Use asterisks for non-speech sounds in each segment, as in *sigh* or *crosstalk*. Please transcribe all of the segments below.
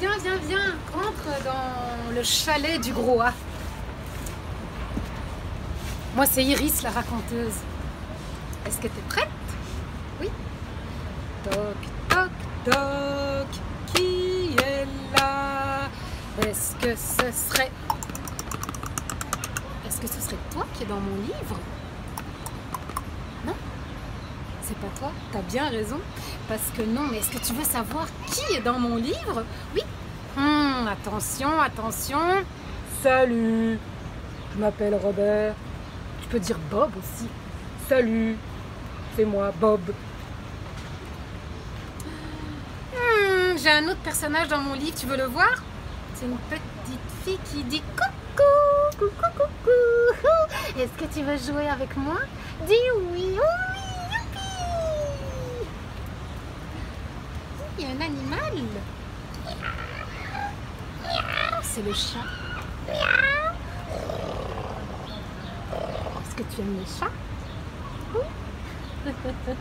Viens, viens, viens, rentre dans le chalet du gros A. Moi, c'est Iris, la raconteuse. Est-ce que tu es prête? Oui. Toc, toc, toc. Qui est là? Est-ce que ce serait... Est-ce que ce serait toi qui es dans mon livre? C'est pas toi T'as bien raison. Parce que non, mais est-ce que tu veux savoir qui est dans mon livre? Oui Hum, Attention, attention. Salut Je m'appelle Robert. Tu peux dire Bob aussi. Salut C'est moi, Bob. Hum, J'ai un autre personnage dans mon livre, tu veux le voir? C'est une petite fille qui dit coucou, coucou, coucou. *laughs* Est-ce que tu veux jouer avec moi? Dis oui, oui, un animal. C'est le chat. Est-ce que tu aimes les chats. *laughs*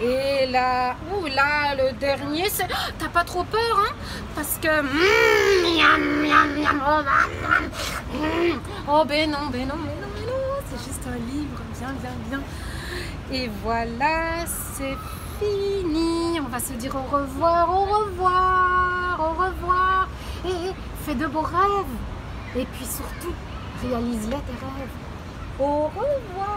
Et là, ouh là, le dernier, c'est... Oh, T'as pas trop peur, hein? Parce que... Mm, oh, miam, mm. oh, ben non, ben non, ben non, ben non, c'est juste un livre, bien, bien, bien. Et voilà, c'est fini. On va se dire au revoir, au revoir, au revoir. Et, fais de beaux rêves. Et puis surtout, réalise-les tes rêves. Au revoir.